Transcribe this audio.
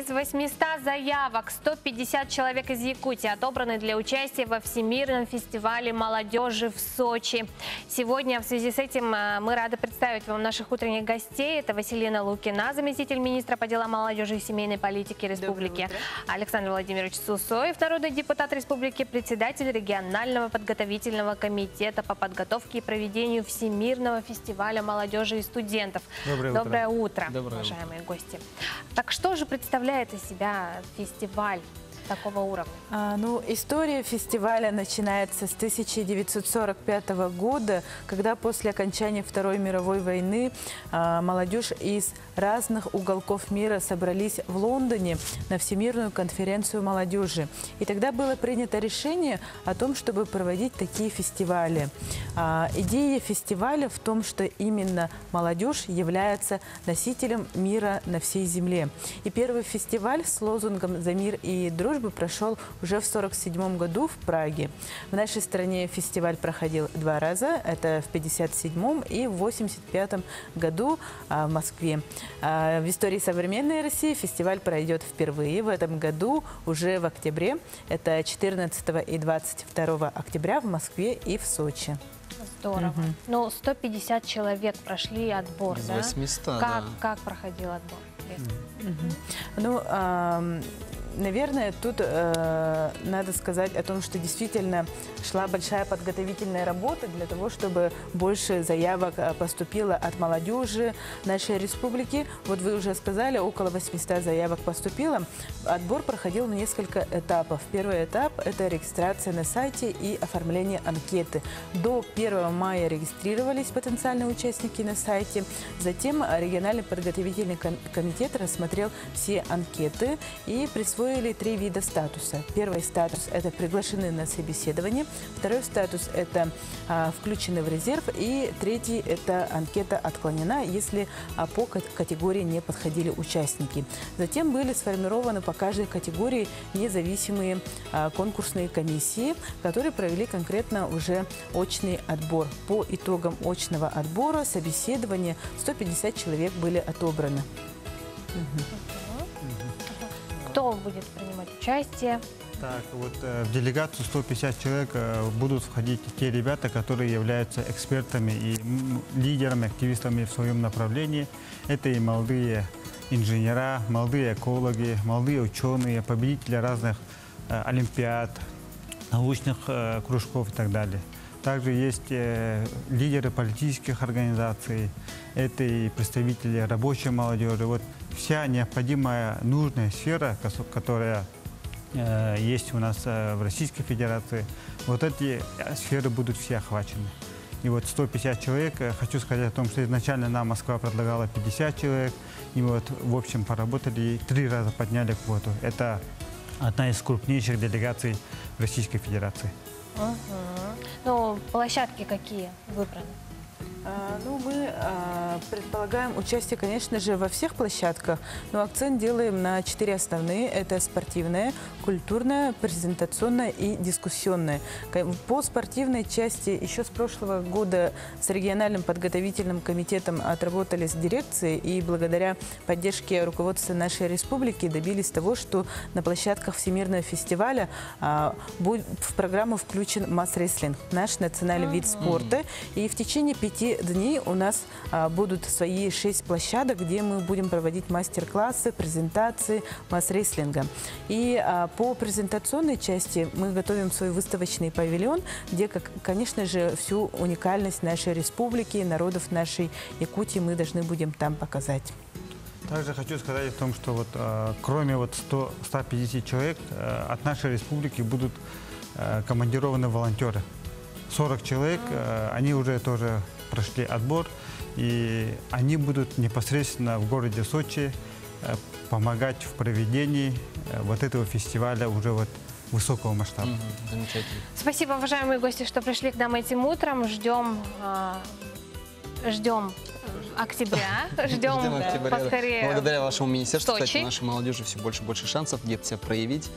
Из 800 заявок 150 человек из Якутии отобраны для участия во Всемирном фестивале молодежи в Сочи. Сегодня в связи с этим э, мы рады представить вам наших утренних гостей. Это Василина Лукина, заместитель министра по делам молодежи и семейной политики Республики. Александр Владимирович Сусоев, народный депутат Республики, председатель регионального подготовительного комитета по подготовке и проведению Всемирного фестиваля молодежи и студентов. Доброе утро. Доброе утро, Доброе уважаемые гости. Так что же представляет из себя фестиваль такого уровня? А, ну, история фестиваля начинается с 1945 года, когда после окончания Второй мировой войны а, молодежь из разных уголков мира собрались в Лондоне на Всемирную конференцию молодежи. И тогда было принято решение о том, чтобы проводить такие фестивали. А, идея фестиваля в том, что именно молодежь является носителем мира на всей земле. И первый фестиваль с лозунгом «За мир и дружбу» прошел уже в 1947 году в Праге. В нашей стране фестиваль проходил два раза. Это в 1957 и в 1985 году а, в Москве. А, В истории современной России фестиваль пройдет впервые в этом году, уже в октябре. Это 14 и 22 октября в Москве и в Сочи. Здорово. Ну, 150 человек прошли отбор, Из да? 800, как, да. как проходил отбор? Интересно. Ну, наверное, тут э, надо сказать о том, что действительно шла большая подготовительная работа для того, чтобы больше заявок э, поступило от молодежи нашей республики. Вот вы уже сказали, около 800 заявок поступило. Отбор проходил в несколько этапов. Первый этап – это регистрация на сайте и оформление анкеты. До 1 мая регистрировались потенциальные участники на сайте. Затем региональный подготовительный ком- комитет рассмотрел все анкеты и присвоили три вида статуса. Первый статус – это приглашены на собеседование. Второй статус – это а, включены в резерв. И третий – это анкета отклонена, если а, по кат- категории не подходили участники. Затем были сформированы по каждой категории независимые а, конкурсные комиссии, которые провели конкретно уже очный отбор. По итогам очного отбора, собеседования 150 человек были отобраны. Кто будет принимать участие? Так, вот э, в делегацию 150 человек э, будут входить те ребята, которые являются экспертами и лидерами, активистами в своем направлении. Это и молодые инженера, молодые экологи, молодые ученые, победители разных э, олимпиад, научных э, кружков и так далее. Также есть э, лидеры политических организаций, это и представители рабочей молодежи. Вот вся необходимая нужная сфера, которая э, есть у нас э, в Российской Федерации, вот эти э, сферы будут все охвачены. И вот 150 человек, э, хочу сказать о том, что изначально нам Москва предлагала 50 человек, и вот в общем поработали и три раза подняли квоту. Это одна из крупнейших делегаций Российской Федерации. Мгм. Ну, площадки какие выбраны? А, Ну, мы а, предполагаем участие, конечно же, во всех площадках, но акцент делаем на четыре основные. Это спортивная, культурная, презентационная и дискуссионная. По спортивной части еще с прошлого года с региональным подготовительным комитетом отработали с дирекцией и благодаря поддержке руководства нашей республики добились того, что на площадках Всемирного фестиваля а, будет в программу включен масс-рестлинг, наш национальный вид спорта. И в течение пяти дней у нас а, будут свои шесть площадок, где мы будем проводить мастер-классы, презентации масс-рестлинга. И а, по презентационной части мы готовим свой выставочный павильон, где, конечно же, всю уникальность нашей республики, народов нашей Якутии мы должны будем там показать. Также хочу сказать о том, что вот э, кроме вот 100, 150 человек э, от нашей республики будут э, командированы волонтеры. 40 человек, э, они уже тоже прошли отбор, и они будут непосредственно в городе Сочи э, помогать в проведении э, вот этого фестиваля уже вот высокого масштаба. Мгм, Замечательно. Спасибо, уважаемые гости, что пришли к нам этим утром. Ждем, а, ждем октября, ждем, Ждем октября. поскорее. Благодаря вашему министерству, Сочи. кстати, нашей молодежи все больше и больше шансов где-то себя проявить.